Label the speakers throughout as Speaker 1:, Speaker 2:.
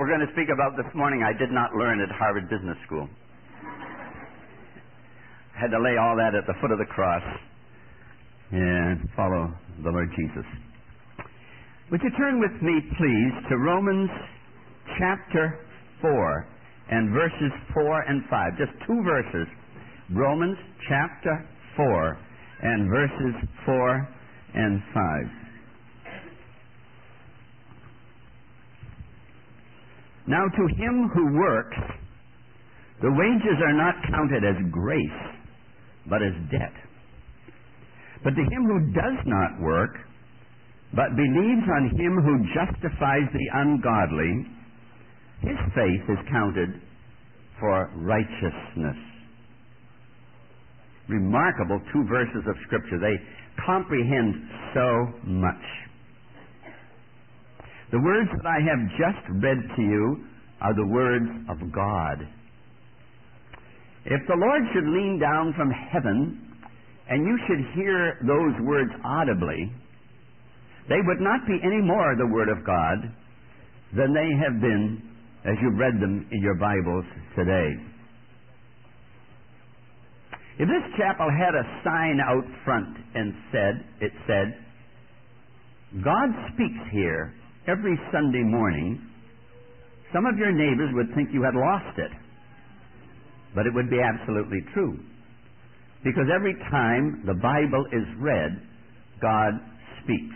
Speaker 1: we're going to speak about this morning, I did not learn at Harvard Business School. Had to lay all that at the foot of the cross and follow the Lord Jesus. Would you turn with me, please, to Romans chapter 4 and verses 4 and 5. Just two verses. Romans chapter 4 and verses 4 and 5. Now to him who works, the wages are not counted as grace, but as debt. But to him who does not work, but believes on him who justifies the ungodly, his faith is counted for righteousness. Remarkable two verses of Scripture. They comprehend so much. The words that I have just read to you are the words of God. If the Lord should lean down from heaven and you should hear those words audibly, they would not be any more the Word of God than they have been as you've read them in your Bibles today. If this chapel had a sign out front and said, it said, God speaks here every Sunday morning, some of your neighbors would think you had lost it. But it would be absolutely true. Because every time the Bible is read, God speaks.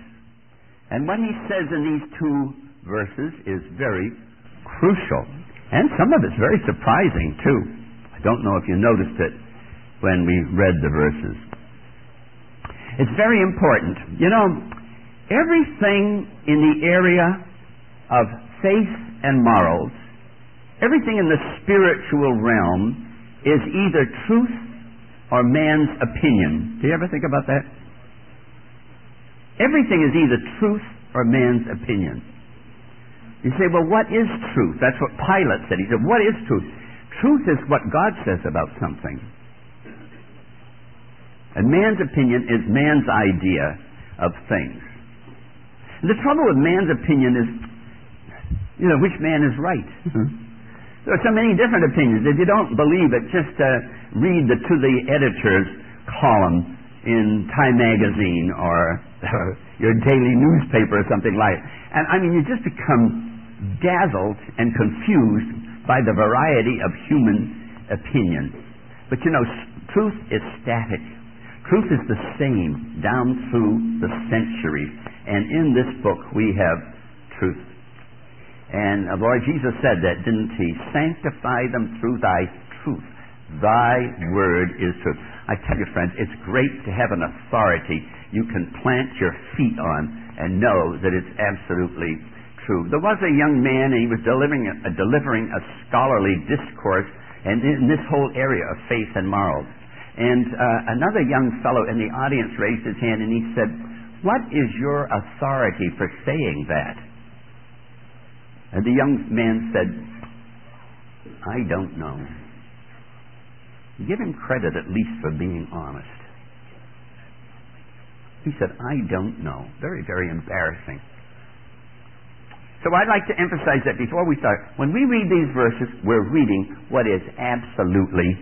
Speaker 1: And what he says in these two verses is very crucial. And some of it's very surprising, too. I don't know if you noticed it when we read the verses. It's very important. You know, everything in the area of faith and morals, everything in the spiritual realm is either truth or man's opinion. Do you ever think about that? Everything is either truth or man's opinion. You say, well, what is truth? That's what Pilate said. He said, what is truth? Truth is what God says about something. And man's opinion is man's idea of things. The trouble with man's opinion is, you know, which man is right. there are so many different opinions. If you don't believe it, just uh, read the to the editor's column in Time magazine or your daily newspaper or something like. It. And I mean, you just become dazzled and confused by the variety of human opinion. But you know, truth is static. Truth is the same down through the centuries. And in this book, we have truth. And Lord Jesus said that, didn't he? Sanctify them through thy truth. Thy word is truth. I tell you, friends, it's great to have an authority you can plant your feet on and know that it's absolutely true. There was a young man, and he was delivering a, delivering a scholarly discourse and in this whole area of faith and morals. And uh, another young fellow in the audience raised his hand and he said, what is your authority for saying that? And the young man said, I don't know. Give him credit at least for being honest. He said, I don't know. Very, very embarrassing. So I'd like to emphasize that before we start. When we read these verses, we're reading what is absolutely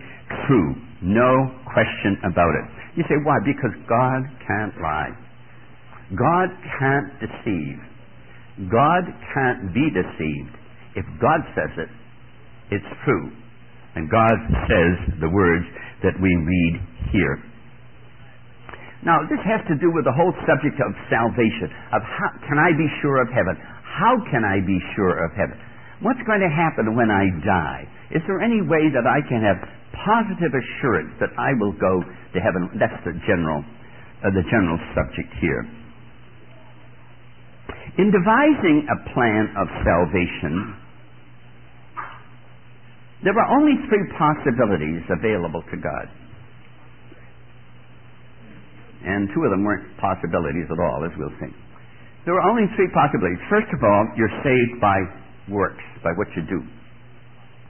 Speaker 1: true. No question about it. You say, why? Because God can't lie. God can't deceive. God can't be deceived. If God says it, it's true. And God says the words that we read here. Now, this has to do with the whole subject of salvation, of how can I be sure of heaven? How can I be sure of heaven? What's going to happen when I die? Is there any way that I can have positive assurance that I will go to heaven? That's the general, uh, the general subject here. In devising a plan of salvation, there were only three possibilities available to God. And two of them weren't possibilities at all, as we'll see. There were only three possibilities. First of all, you're saved by works, by what you do.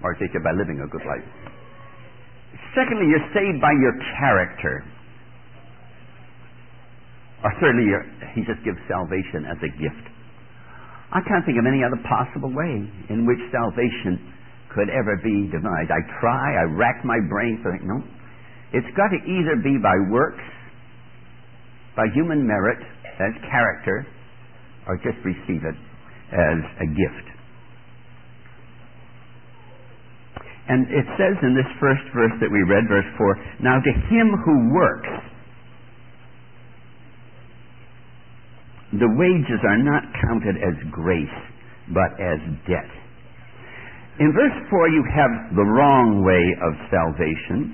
Speaker 1: Or it by living a good life. Secondly, you're saved by your character. Or thirdly, he just gives salvation as a gift. I can't think of any other possible way in which salvation could ever be devised. I try, I rack my brain it. No. It's got to either be by works, by human merit, as character, or just receive it as a gift. And it says in this first verse that we read, verse 4, Now to him who works, the wages are not counted as grace, but as debt. In verse 4, you have the wrong way of salvation.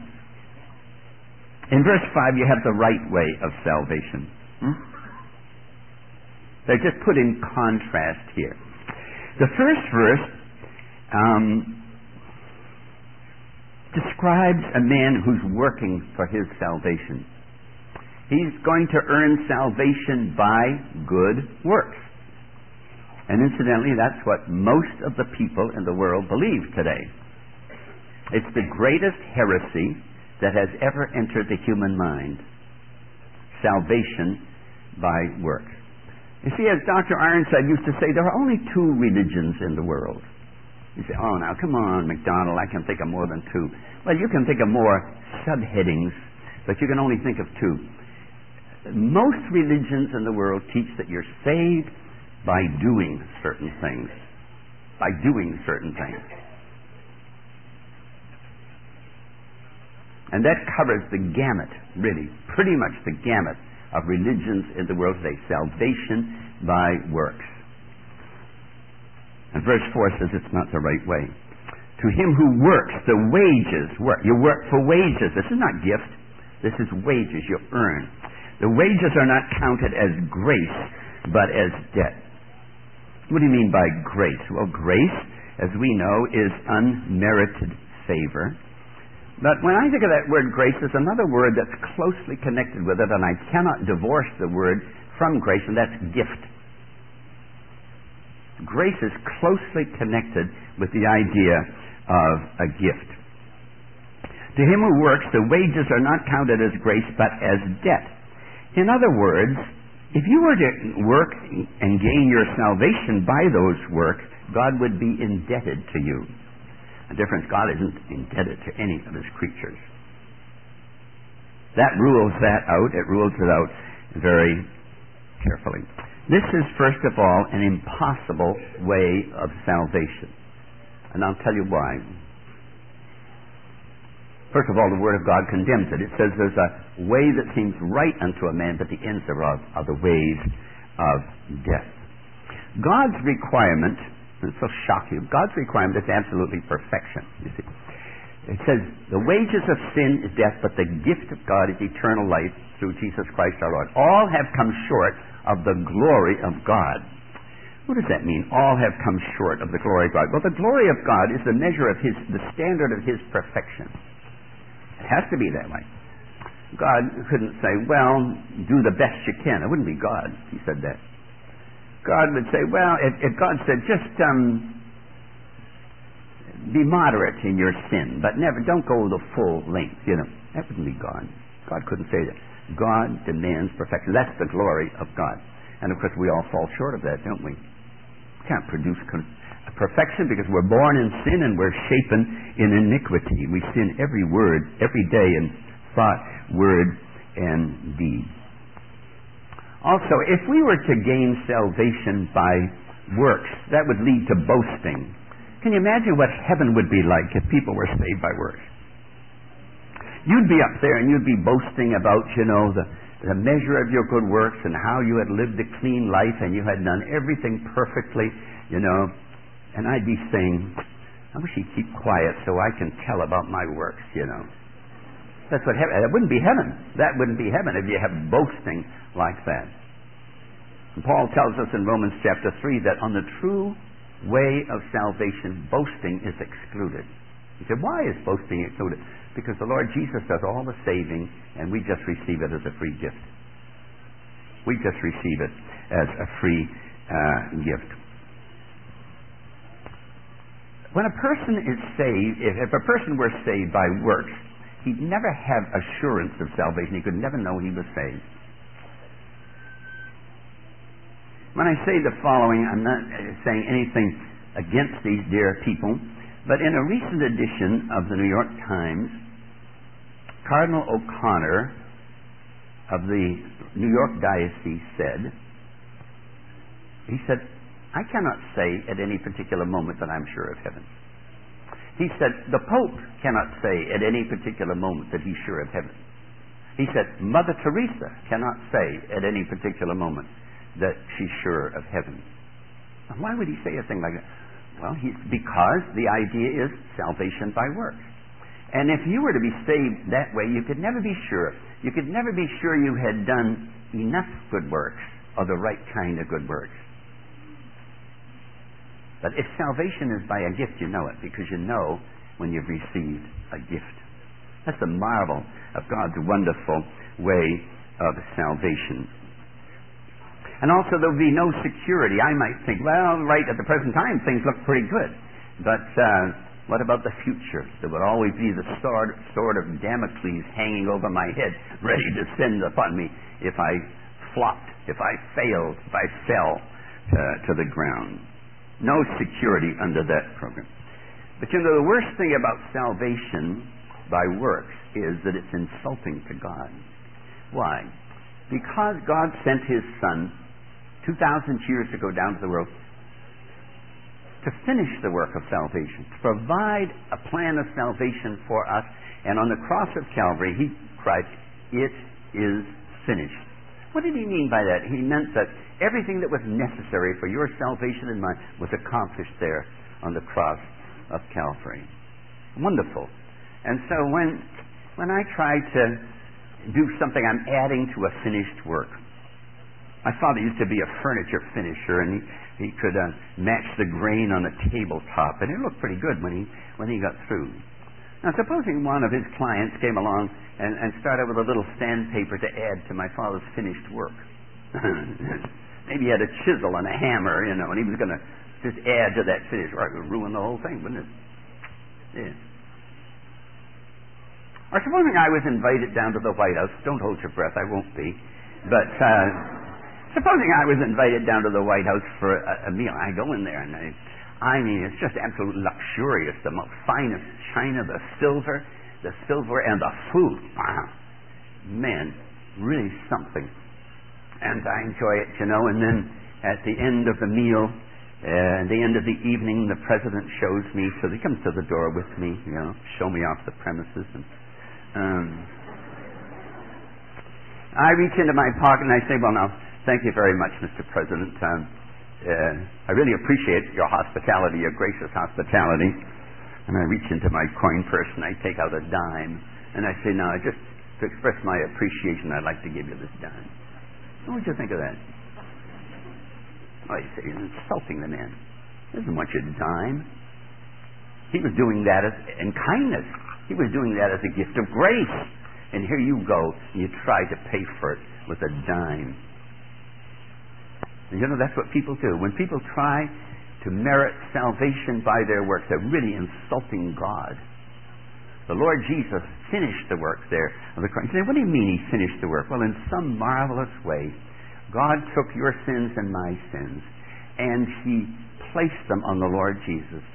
Speaker 1: In verse 5, you have the right way of salvation. Hmm? They're just put in contrast here. The first verse um, describes a man who's working for his salvation. He's going to earn salvation by good works. And incidentally, that's what most of the people in the world believe today. It's the greatest heresy that has ever entered the human mind. Salvation by works. You see, as Dr. Ironside used to say, there are only two religions in the world. You say, oh, now come on, MacDonald, I can think of more than two. Well, you can think of more subheadings, but you can only think of two most religions in the world teach that you're saved by doing certain things. By doing certain things. And that covers the gamut, really, pretty much the gamut of religions in the world today. Salvation by works. And verse 4 says it's not the right way. To him who works, the wages work. You work for wages. This is not gift. This is wages you earn. The wages are not counted as grace, but as debt. What do you mean by grace? Well, grace, as we know, is unmerited favor. But when I think of that word grace, there's another word that's closely connected with it, and I cannot divorce the word from grace, and that's gift. Grace is closely connected with the idea of a gift. To him who works, the wages are not counted as grace, but as debt. In other words, if you were to work and gain your salvation by those works, God would be indebted to you. The difference, God isn't indebted to any of his creatures. That rules that out. It rules it out very carefully. This is, first of all, an impossible way of salvation. And I'll tell you why. First of all, the Word of God condemns it. It says there's a way that seems right unto a man, but the ends thereof are the ways of death. God's requirement, this will shock you, God's requirement is absolutely perfection, you see. It says, the wages of sin is death, but the gift of God is eternal life through Jesus Christ our Lord. All have come short of the glory of God. What does that mean? All have come short of the glory of God. Well, the glory of God is the measure of His, the standard of His perfection. Has to be that way. God couldn't say, well, do the best you can. It wouldn't be God. He said that. God would say, well, if, if God said, just um, be moderate in your sin, but never, don't go the full length, you know. That wouldn't be God. God couldn't say that. God demands perfection. That's the glory of God. And of course, we all fall short of that, don't we? Can't produce perfection because we're born in sin and we're shapen in iniquity. We sin every word, every day in thought, word, and deed. Also, if we were to gain salvation by works, that would lead to boasting. Can you imagine what heaven would be like if people were saved by works? You'd be up there and you'd be boasting about, you know, the, the measure of your good works and how you had lived a clean life and you had done everything perfectly, you know, and I'd be saying, I wish he'd keep quiet so I can tell about my works, you know. That's what heaven, that wouldn't be heaven. That wouldn't be heaven if you have boasting like that. And Paul tells us in Romans chapter 3 that on the true way of salvation, boasting is excluded. He said, why is boasting excluded? Because the Lord Jesus does all the saving and we just receive it as a free gift. We just receive it as a free uh, gift when a person is saved, if, if a person were saved by works, he'd never have assurance of salvation. He could never know he was saved. When I say the following, I'm not uh, saying anything against these dear people, but in a recent edition of the New York Times, Cardinal O'Connor of the New York Diocese said, he said, I cannot say at any particular moment that I'm sure of heaven. He said, the Pope cannot say at any particular moment that he's sure of heaven. He said, Mother Teresa cannot say at any particular moment that she's sure of heaven. Why would he say a thing like that? Well, he, because the idea is salvation by works. And if you were to be saved that way, you could never be sure. You could never be sure you had done enough good works or the right kind of good works. But if salvation is by a gift, you know it because you know when you've received a gift. That's the marvel of God's wonderful way of salvation. And also, there will be no security. I might think, well, right at the present time, things look pretty good. But uh, what about the future? There would always be the sword, sword of Damocles hanging over my head, ready to descend upon me if I flopped, if I failed, if I fell to, to the ground. No security under that program. But you know, the worst thing about salvation by works is that it's insulting to God. Why? Because God sent His Son 2,000 years ago down to the world to finish the work of salvation, to provide a plan of salvation for us. And on the cross of Calvary, He cried, It is finished. What did He mean by that? He meant that Everything that was necessary for your salvation and mine was accomplished there on the cross of Calvary. Wonderful. And so when, when I try to do something, I'm adding to a finished work. My father used to be a furniture finisher, and he, he could uh, match the grain on a tabletop, and it looked pretty good when he, when he got through. Now, supposing one of his clients came along and, and started with a little sandpaper to add to my father's finished work. Maybe he had a chisel and a hammer, you know, and he was going to just add to that finished work. it would ruin the whole thing, wouldn't it? Yeah. Or supposing I was invited down to the White House. Don't hold your breath, I won't be. But uh, supposing I was invited down to the White House for a, a meal. I go in there and I, I mean, it's just absolutely luxurious. The finest china, the silver, the silver and the food. Wow. Man, really something and I enjoy it, you know. And then at the end of the meal, uh, at the end of the evening, the president shows me, so he comes to the door with me, you know, show me off the premises. And um, I reach into my pocket and I say, well, now, thank you very much, Mr. President. Um, uh, I really appreciate your hospitality, your gracious hospitality. And I reach into my coin purse and I take out a dime. And I say, now, just to express my appreciation, I'd like to give you this dime. What would you think of that? Oh, you say he's insulting the man. He doesn't want you to dime. He was doing that as, in kindness. He was doing that as a gift of grace. And here you go, and you try to pay for it with a dime. You know, that's what people do. When people try to merit salvation by their works, they're really insulting God. The Lord Jesus finished the work there of the cross. You say, what do you mean he finished the work? Well, in some marvelous way, God took your sins and my sins, and he placed them on the Lord Jesus.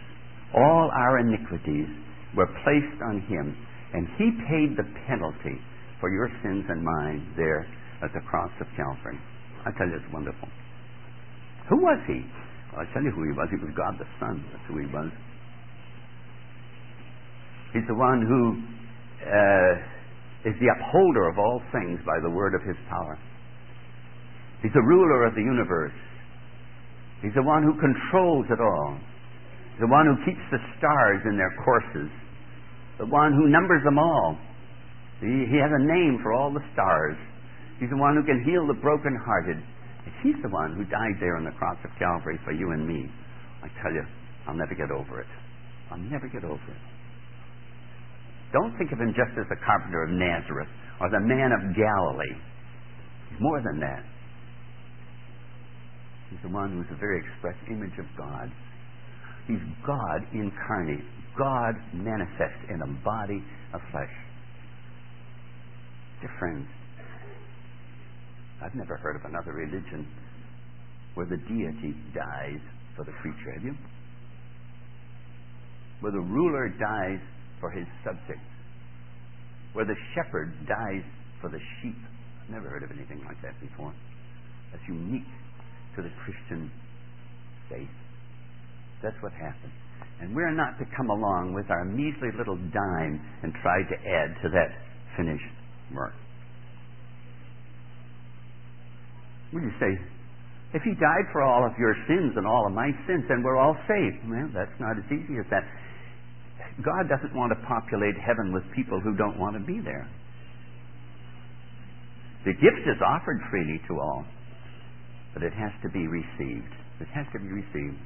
Speaker 1: All our iniquities were placed on him, and he paid the penalty for your sins and mine there at the cross of Calvary. I tell you, it's wonderful. Who was he? Well, I tell you who he was. He was God the Son. That's who he was. He's the one who uh, is the upholder of all things by the word of his power. He's the ruler of the universe. He's the one who controls it all. He's the one who keeps the stars in their courses. The one who numbers them all. He, he has a name for all the stars. He's the one who can heal the brokenhearted. He's the one who died there on the cross of Calvary for you and me. I tell you, I'll never get over it. I'll never get over it. Don't think of him just as the carpenter of Nazareth or the man of Galilee. He's more than that. He's the one who's the very express image of God. He's God incarnate, God manifest in a body of flesh. Dear friends, I've never heard of another religion where the deity dies for the creature, have you? Where the ruler dies for his subjects. Where the shepherd dies for the sheep. I've never heard of anything like that before. That's unique to the Christian faith. That's what happened. And we're not to come along with our measly little dime and try to add to that finished work. Would you say, if he died for all of your sins and all of my sins, then we're all saved. Well, that's not as easy as that. God doesn't want to populate heaven with people who don't want to be there. The gift is offered freely to all, but it has to be received. It has to be received.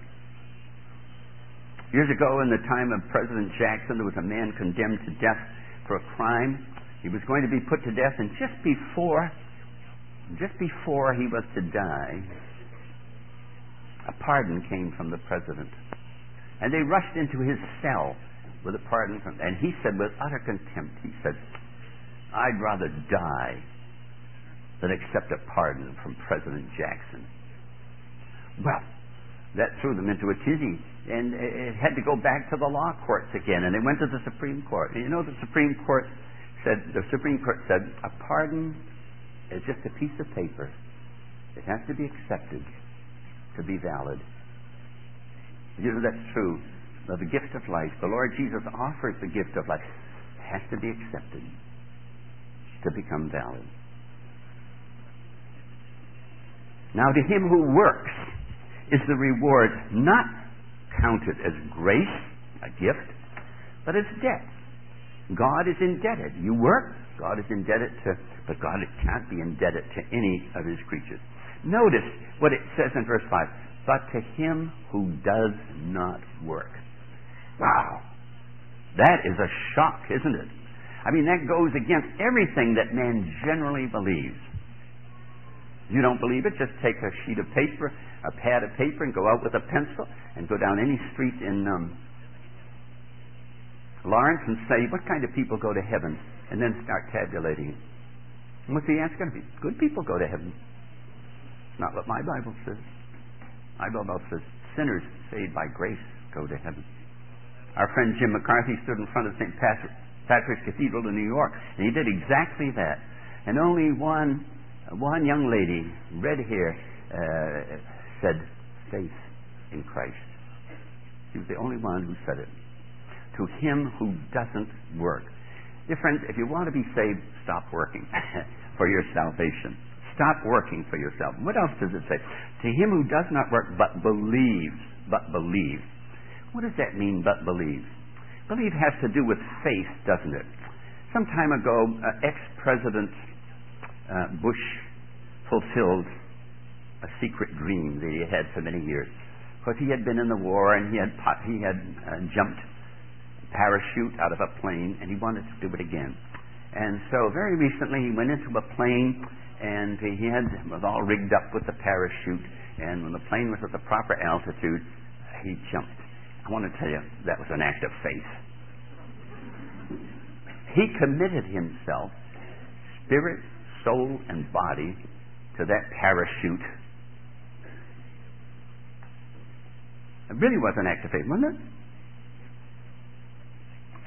Speaker 1: Years ago, in the time of President Jackson, there was a man condemned to death for a crime. He was going to be put to death, and just before, just before he was to die, a pardon came from the president. And they rushed into his cell with a pardon from, and he said with utter contempt, he said, I'd rather die than accept a pardon from President Jackson. Well, that threw them into a tizzy, and it had to go back to the law courts again, and they went to the Supreme Court. And you know, the Supreme Court said, the Supreme Court said, a pardon is just a piece of paper. It has to be accepted to be valid. You know, that's true. The gift of life, the Lord Jesus offers the gift of life, has to be accepted to become valid. Now, to him who works is the reward not counted as grace, a gift, but as debt. God is indebted. You work, God is indebted to, but God can't be indebted to any of his creatures. Notice what it says in verse 5 but to him who does not work. Wow. That is a shock, isn't it? I mean, that goes against everything that man generally believes. You don't believe it? Just take a sheet of paper, a pad of paper, and go out with a pencil and go down any street in um, Lawrence and say, What kind of people go to heaven? And then start tabulating it. And what's the answer going to be? Good people go to heaven. Not what my Bible says. My Bible says sinners saved by grace go to heaven. Our friend Jim McCarthy stood in front of St. Patrick, Patrick's Cathedral in New York, and he did exactly that. And only one, one young lady, red hair, uh, said faith in Christ. She was the only one who said it. To him who doesn't work. Dear friends, if you want to be saved, stop working for your salvation. Stop working for yourself. What else does it say? To him who does not work but believes, but believes. What does that mean, but believes? Believe has to do with faith, doesn't it? Some time ago, uh, ex-president uh, Bush fulfilled a secret dream that he had for many years. Because he had been in the war and he had he had uh, jumped parachute out of a plane and he wanted to do it again. And so very recently he went into a plane and he had was all rigged up with the parachute. And when the plane was at the proper altitude, he jumped. I want to tell you that was an act of faith. He committed himself, spirit, soul, and body, to that parachute. It really was an act of faith, wasn't it?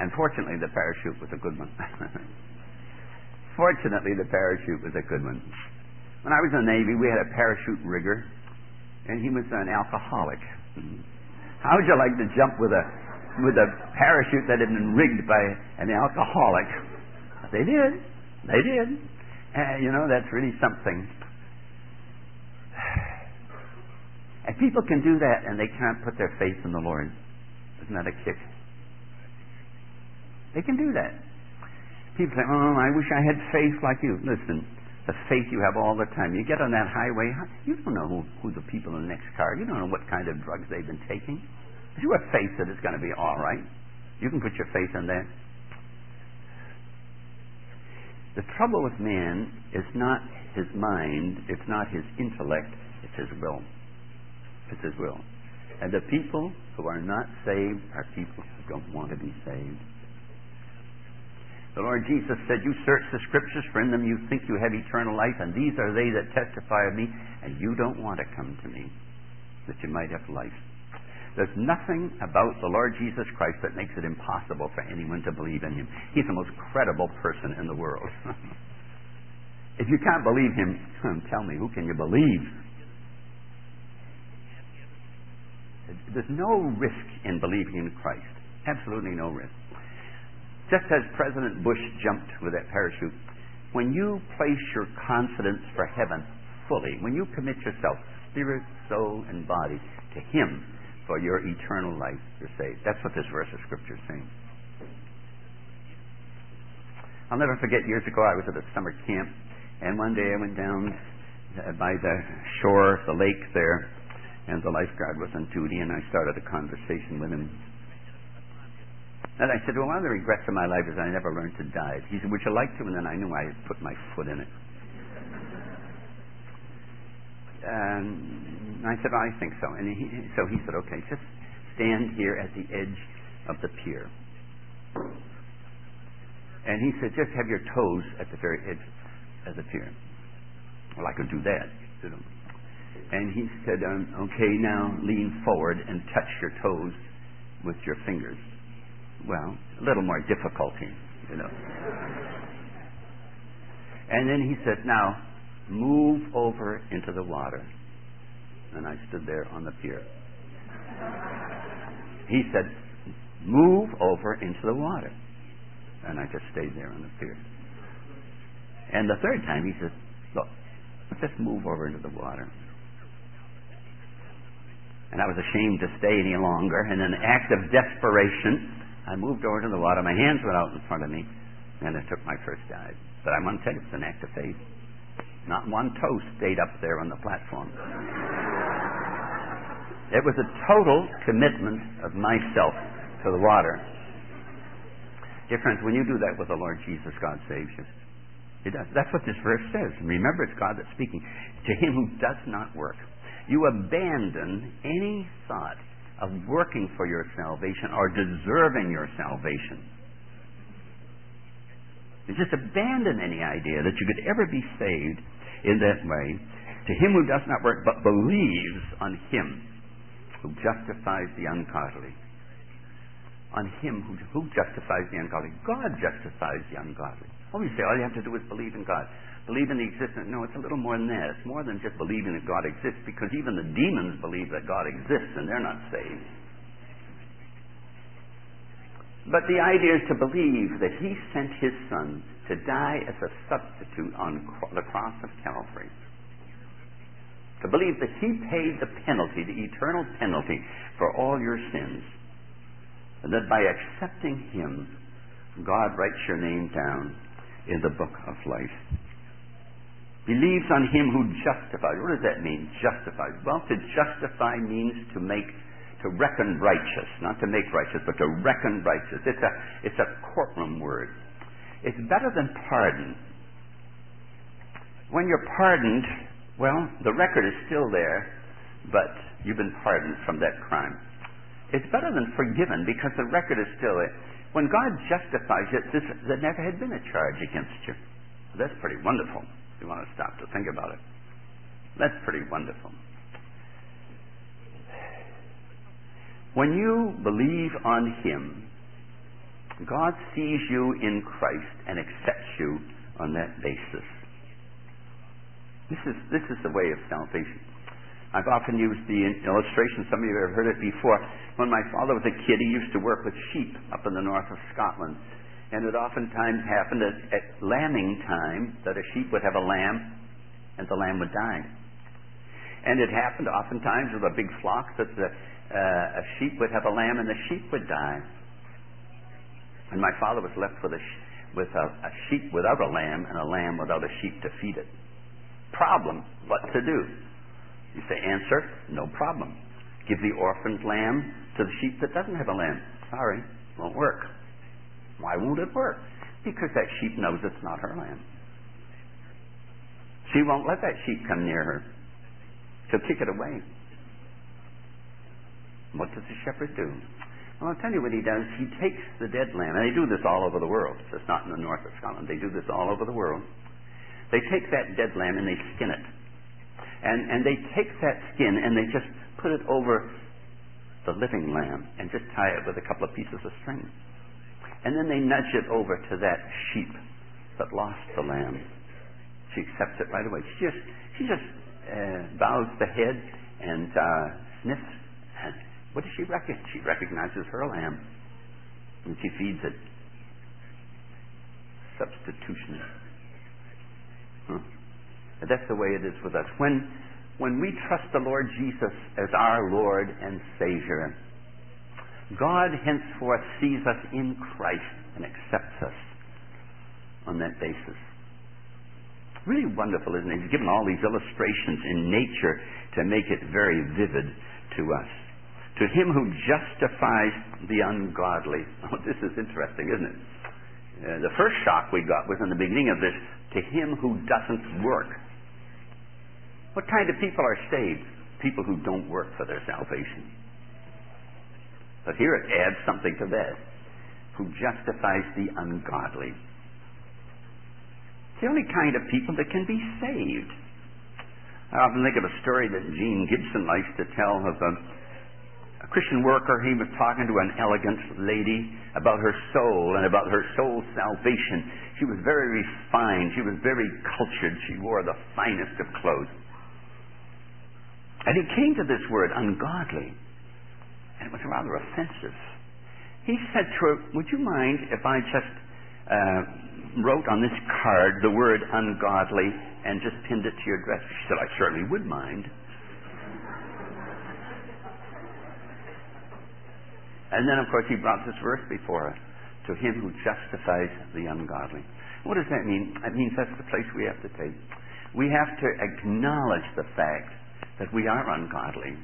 Speaker 1: Unfortunately, the parachute was a good one. Fortunately, the parachute was a good one. When I was in the Navy, we had a parachute rigger, and he was an alcoholic. How would you like to jump with a with a parachute that had been rigged by an alcoholic? They did. They did. And you know, that's really something. And people can do that and they can't put their faith in the Lord. Isn't that a kick? They can do that. People say, oh, I wish I had faith like you. Listen, the faith you have all the time. You get on that highway, you don't know who, who the people in the next car, you don't know what kind of drugs they've been taking. But you have faith that it's going to be all right. You can put your faith in that. The trouble with man is not his mind, it's not his intellect, it's his will. It's his will. And the people who are not saved are people who don't want to be saved. The Lord Jesus said, You search the scriptures, for in them you think you have eternal life, and these are they that testify of me, and you don't want to come to me, that you might have life. There's nothing about the Lord Jesus Christ that makes it impossible for anyone to believe in him. He's the most credible person in the world. if you can't believe him, tell me, who can you believe? There's no risk in believing in Christ. Absolutely no risk. Just as President Bush jumped with that parachute, when you place your confidence for heaven fully, when you commit yourself, spirit, soul, and body, to Him, for your eternal life, you're saved. That's what this verse of Scripture is saying. I'll never forget years ago, I was at a summer camp, and one day I went down uh, by the shore of the lake there, and the lifeguard was on duty, and I started a conversation with him. And I said, Well, one of the regrets of my life is I never learned to dive. He said, Would you like to? And then I knew I had put my foot in it. And I said, I think so. And he, so he said, okay, just stand here at the edge of the pier. And he said, just have your toes at the very edge of the pier. Well, I could do that. And he said, um, okay, now lean forward and touch your toes with your fingers. Well, a little more difficulty, you know. And then he said, now move over into the water and I stood there on the pier. He said, Move over into the water. And I just stayed there on the pier. And the third time he said, Look, just move over into the water. And I was ashamed to stay any longer. And in an act of desperation, I moved over to the water. My hands went out in front of me, and I took my first dive. But I want to tell you, it's an act of faith. Not one toe stayed up there on the platform. It was a total commitment of myself to the water. Dear friends, when you do that with the Lord Jesus, God saves you. He does. That's what this verse says. Remember, it's God that's speaking. To him who does not work. You abandon any thought of working for your salvation or deserving your salvation. Just abandon any idea that you could ever be saved in that way. To him who does not work but believes on him who justifies the ungodly. On him who, who justifies the ungodly. God justifies the ungodly. You say all you have to do is believe in God. Believe in the existence. No, it's a little more than that. It's more than just believing that God exists because even the demons believe that God exists and they're not saved. But the idea is to believe that He sent His Son to die as a substitute on the cross of Calvary to believe that He paid the penalty, the eternal penalty for all your sins, and that by accepting Him, God writes your name down in the book of life. Believes on Him who justifies. What does that mean, justifies? Well, to justify means to make, to reckon righteous, not to make righteous, but to reckon righteous. It's a, it's a courtroom word. It's better than pardon. When you're pardoned, well, the record is still there, but you've been pardoned from that crime. It's better than forgiven because the record is still there. When God justifies it, this, there never had been a charge against you. That's pretty wonderful. You want to stop to think about it. That's pretty wonderful. When you believe on Him, God sees you in Christ and accepts you on that basis. This is, this is the way of salvation. I've often used the illustration, some of you have heard it before. When my father was a kid, he used to work with sheep up in the north of Scotland. And it oftentimes happened at, at lambing time that a sheep would have a lamb and the lamb would die. And it happened oftentimes with a big flock that the, uh, a sheep would have a lamb and the sheep would die. And my father was left with a, with a, a sheep without a lamb and a lamb without a sheep to feed it problem. What to do? You say, answer, no problem. Give the orphaned lamb to the sheep that doesn't have a lamb. Sorry, won't work. Why won't it work? Because that sheep knows it's not her lamb. She won't let that sheep come near her. She'll kick it away. What does the shepherd do? Well, I'll tell you what he does. He takes the dead lamb, and they do this all over the world. It's not in the north of Scotland. They do this all over the world. They take that dead lamb and they skin it. And, and they take that skin and they just put it over the living lamb and just tie it with a couple of pieces of string. And then they nudge it over to that sheep that lost the lamb. She accepts it right away. She just, she just uh, bows the head and uh, sniffs. And what does she recognize? She recognizes her lamb, and she feeds it. Substitution. Huh? That's the way it is with us. When, when we trust the Lord Jesus as our Lord and Savior, God henceforth sees us in Christ and accepts us on that basis. Really wonderful, isn't it? He's given all these illustrations in nature to make it very vivid to us. To him who justifies the ungodly. Oh, this is interesting, isn't it? Uh, the first shock we got was in the beginning of this to him who doesn't work. What kind of people are saved? People who don't work for their salvation. But here it adds something to that. Who justifies the ungodly It's the only kind of people that can be saved. I often think of a story that Gene Gibson likes to tell of a, a Christian worker. He was talking to an elegant lady about her soul and about her soul's salvation. She was very refined. She was very cultured. She wore the finest of clothes. And he came to this word, ungodly, and it was rather offensive. He said to her, Would you mind if I just uh, wrote on this card the word ungodly and just pinned it to your dress. She said, I certainly would mind. And then, of course, he brought this verse before us to him who justifies the ungodly. What does that mean? It means that's the place we have to take. We have to acknowledge the fact that we are ungodly,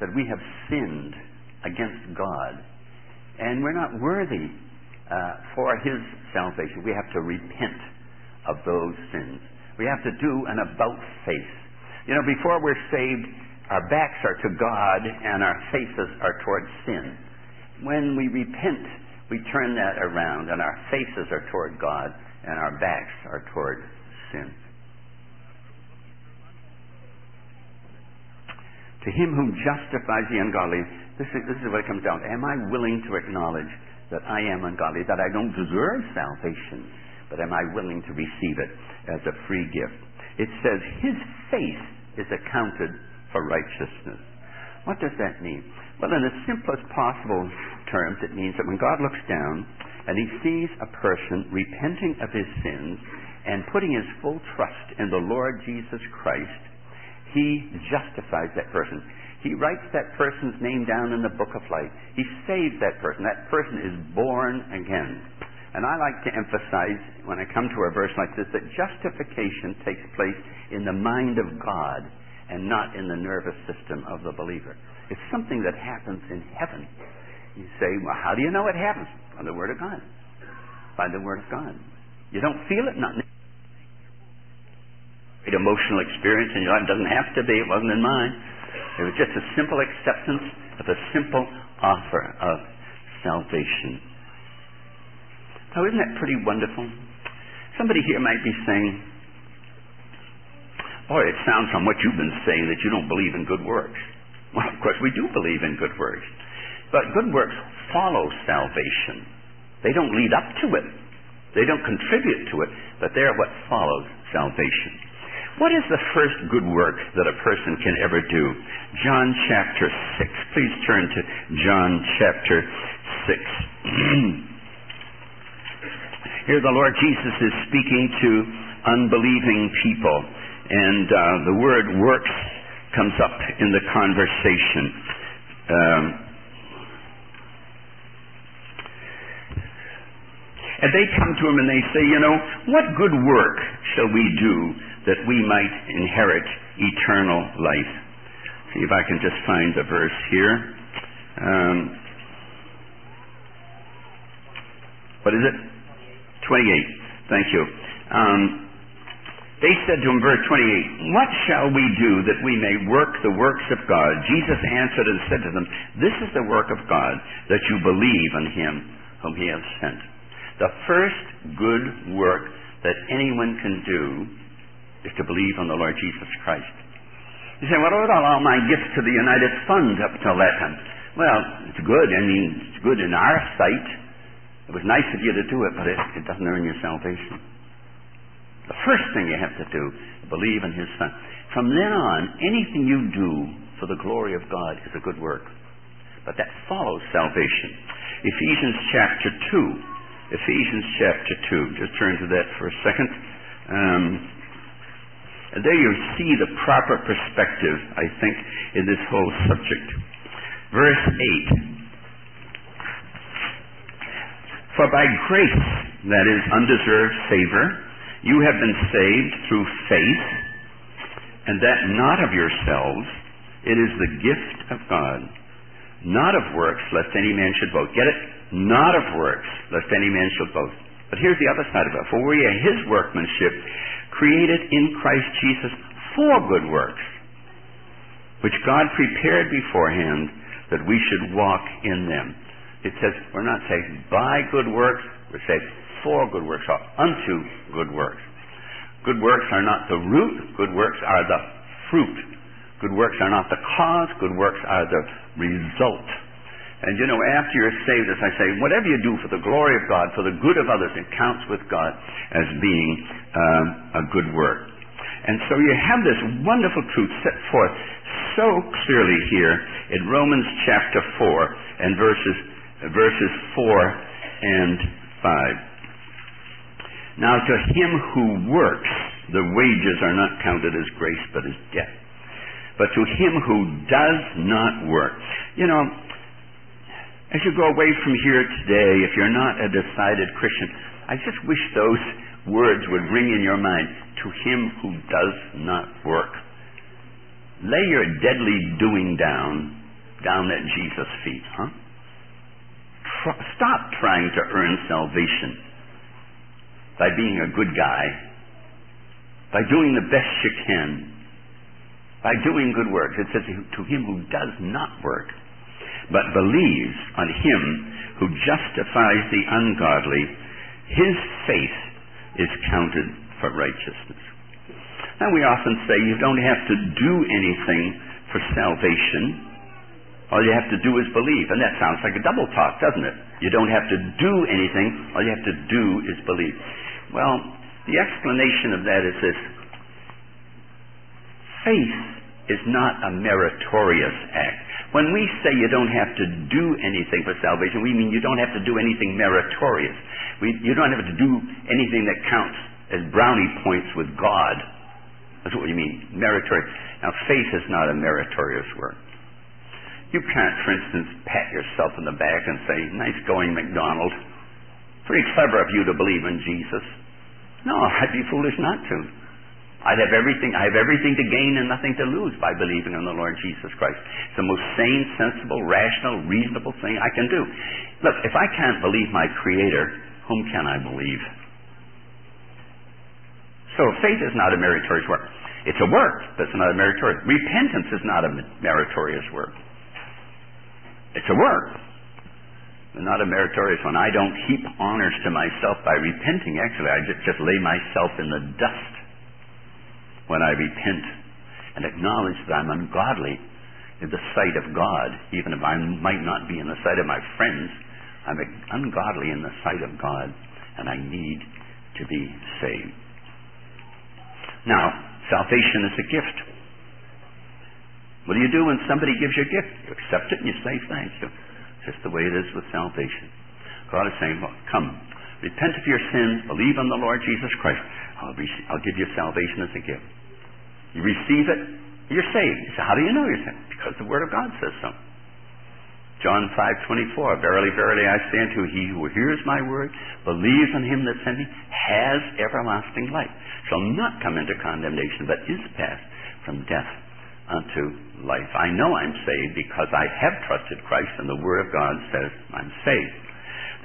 Speaker 1: that we have sinned against God, and we're not worthy uh, for his salvation. We have to repent of those sins. We have to do an about face. You know, before we're saved, our backs are to God and our faces are towards sin. When we repent, we turn that around and our faces are toward God and our backs are toward sin. To him who justifies the ungodly, this is, this is what it comes down to. Am I willing to acknowledge that I am ungodly, that I don't deserve salvation, but am I willing to receive it as a free gift? It says, His faith is accounted for righteousness. What does that mean? Well, in the simplest possible terms, it means that when God looks down and He sees a person repenting of his sins and putting his full trust in the Lord Jesus Christ, He justifies that person. He writes that person's name down in the book of life. He saves that person. That person is born again. And I like to emphasize, when I come to a verse like this, that justification takes place in the mind of God and not in the nervous system of the believer. It's something that happens in heaven. You say, well, how do you know it happens? By the Word of God. By the Word of God. You don't feel it, not emotional experience in your life. It doesn't have to be. It wasn't in mine. It was just a simple acceptance of a simple offer of salvation. Now, isn't that pretty wonderful? Somebody here might be saying, Boy, it sounds from what you've been saying that you don't believe in good works. Well, of course, we do believe in good works. But good works follow salvation. They don't lead up to it. They don't contribute to it, but they're what follows salvation. What is the first good work that a person can ever do? John chapter 6. Please turn to John chapter 6. Here the Lord Jesus is speaking to unbelieving people, and uh, the word works comes up in the conversation. Um, and they come to him and they say, You know, what good work shall we do that we might inherit eternal life. See if I can just find the verse here. Um, what is it? 28. Thank you. Um,
Speaker 2: They said to him, verse 28, What shall we do that we may work the works of God? Jesus answered and said to them, This is the work of God, that you believe in him whom he has sent. The first good work that anyone can do is to believe on the Lord Jesus Christ. You say, what about all my gifts to the United Fund up till that time? Well, it's good. I mean, it's good in our sight. It was nice of you to do it, but it, it doesn't earn your salvation. The first thing you have to do is believe in His Son. From then on, anything you do for the glory of God is a good work. But that follows salvation. Ephesians chapter 2. Ephesians chapter 2. Just turn to that for a second. Um, there you see the proper perspective, I think, in this whole subject. Verse 8. For by grace, that is undeserved favor, you have been saved through faith, and that not of yourselves. It is the gift of God. Not of works, lest any man should boast. Get it? Not of works, lest any man should boast. But here's the other side of it. For we are his workmanship, created in Christ Jesus for good works, which God prepared beforehand that we should walk in them. It says we're not saved by good works, we're saved for good works, or unto good works. Good works are not the root, good works are the fruit. Good works are not the cause, good works are the result. And you know, after you're saved, as I say, whatever you do for the glory of God, for the good of others, it counts with God as being um, a good work. And so you have this wonderful truth set forth so clearly here in Romans chapter 4 and verses, verses 4 and 5. Now to him who works, the wages are not counted as grace, but as debt. But to him who does not work, you know, as you go away from here today, if you're not a decided Christian, I just wish those words would ring in your mind. To him who does not work. Lay your deadly doing down, down at Jesus' feet, huh? stop trying to earn salvation by being a good guy, by doing the best you can, by doing good works. It says, to him who does not work, but believes on him who justifies the ungodly, his faith is counted for righteousness. Now, we often say you don't have to do anything for salvation. All you have to do is believe. And that sounds like a double talk, doesn't it? You don't have to do anything. All you have to do is believe. Well, the explanation of that is this. Faith is not a meritorious act. When we say you don't have to do anything for salvation, we mean you don't have to do anything meritorious. We, you don't have to do anything that counts as brownie points with God. That's what we mean, meritorious. Now, faith is not a meritorious work. You can't, for instance, pat yourself in the back and say, nice going, MacDonald. Pretty clever of you to believe in Jesus. No, I'd be foolish not to. I'd have everything, I have everything to gain and nothing to lose by believing in the Lord Jesus Christ. It's the most sane, sensible, rational, reasonable thing I can do. Look, if I can't believe my Creator, whom can I believe? So faith is not a meritorious work. It's a work, but it's not a meritorious. Repentance is not a meritorious work. It's a work, not a meritorious one. I don't heap honors to myself by repenting. Actually, I just, just lay myself in the dust when I repent and acknowledge that I'm ungodly in the sight of God, even if I might not be in the sight of my friends. I'm ungodly in the sight of God, and I need to be saved. Now, salvation is a gift. What do you do when somebody gives you a gift? You accept it and you say thank you just the way it is with salvation. God is saying, well, come, repent of your sins, believe on the Lord Jesus Christ. I'll, re- I'll give you salvation as a gift. You receive it, you're saved. You say, how do you know you're saved? Because the Word of God says so. John 5:24 Verily verily I say unto you he who hears my word believes on him that sent me has everlasting life shall not come into condemnation but is passed from death unto life. I know I'm saved because I have trusted Christ, and the Word of God says I'm saved.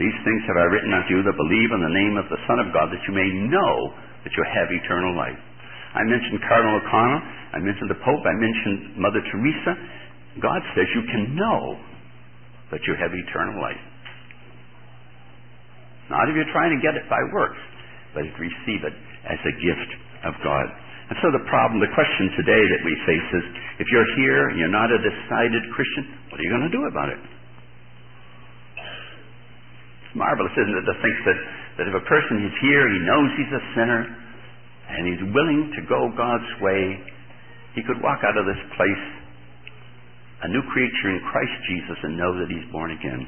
Speaker 2: These things have I written unto you that believe in the name of the Son of God, that you may know that you have eternal life. I mentioned Cardinal O'Connell. I mentioned the Pope. I mentioned Mother Teresa. God says you can know that you have eternal life. Not if you're trying to get it by works, but if you receive it as a gift of God. And so the problem, the question today that we face is, if you're here and you're not a decided Christian, what are you going to do about it? It's marvelous, isn't it, to think that, that if a person is here, he knows he's a sinner, and he's willing to go God's way, he could walk out of this place a new creature in Christ Jesus and know that he's born again.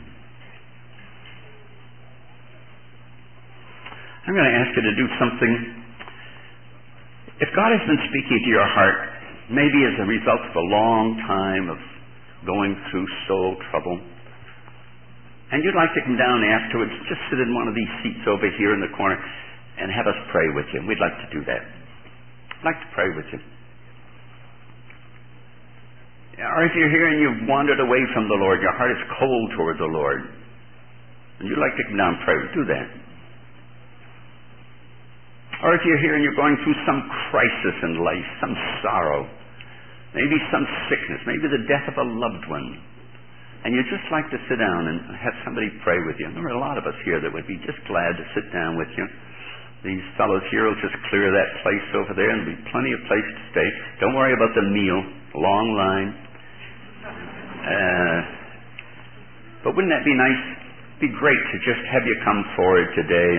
Speaker 2: I'm going to ask you to do something. If God has been speaking to your heart, maybe as a result of a long time of going through soul trouble, and you'd like to come down afterwards, just sit in one of these seats over here in the corner and have us pray with you. We'd like to do that. I'd like to pray with you. Or if you're here and you've wandered away from the Lord, your heart is cold toward the Lord, and you'd like to come down and pray, do that. Or if you're here and you're going through some crisis in life, some sorrow, maybe some sickness, maybe the death of a loved one, and you'd just like to sit down and have somebody pray with you. There are a lot of us here that would be just glad to sit down with you. These fellows here will just clear that place over there and there'll be plenty of place to stay. Don't worry about the meal. Long line. Uh, but wouldn't that be nice? Be great to just have you come forward today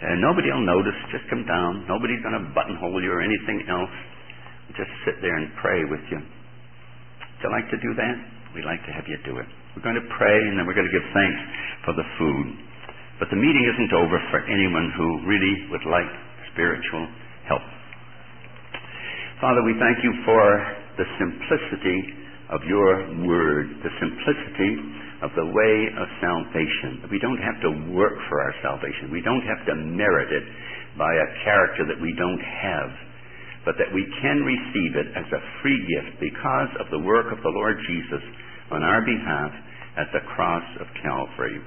Speaker 2: and nobody will notice. Just come down. Nobody's going to buttonhole you or anything else. Just sit there and pray with you. Would you like to do that? We'd like to have you do it. We're going to pray and then we're going to give thanks for the food. But the meeting isn't over for anyone who really would like spiritual help. Father, we thank you for the simplicity of your word, the simplicity of the way of salvation. We don't have to work for our salvation. We don't have to merit it by a character that we don't have, but that we can receive it as a free gift because of the work of the Lord Jesus on our behalf at the cross of Calvary.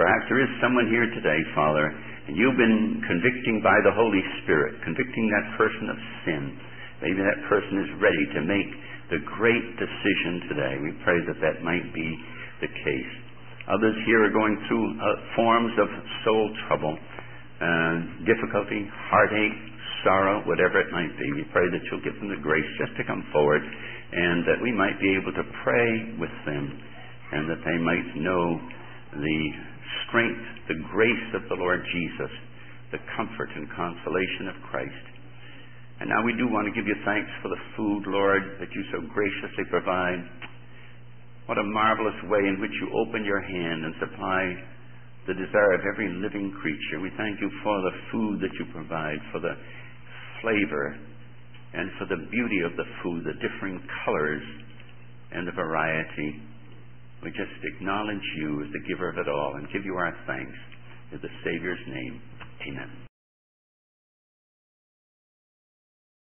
Speaker 2: Perhaps there is someone here today, Father, and you've been convicting by the Holy Spirit, convicting that person of sin. Maybe that person is ready to make the great decision today. We pray that that might be the case. Others here are going through uh, forms of soul trouble, uh, difficulty, heartache, sorrow, whatever it might be. We pray that you'll give them the grace just to come forward and that we might be able to pray with them and that they might know the strength, the grace of the Lord Jesus, the comfort and consolation of Christ. And now we do want to give you thanks for the food, Lord, that you so graciously provide. What a marvelous way in which you open your hand and supply the desire of every living creature. We thank you for the food that you provide, for the flavor, and for the beauty of the food, the differing colors, and the variety. We just acknowledge you as the giver of it all and give you our thanks. In the Savior's name, amen.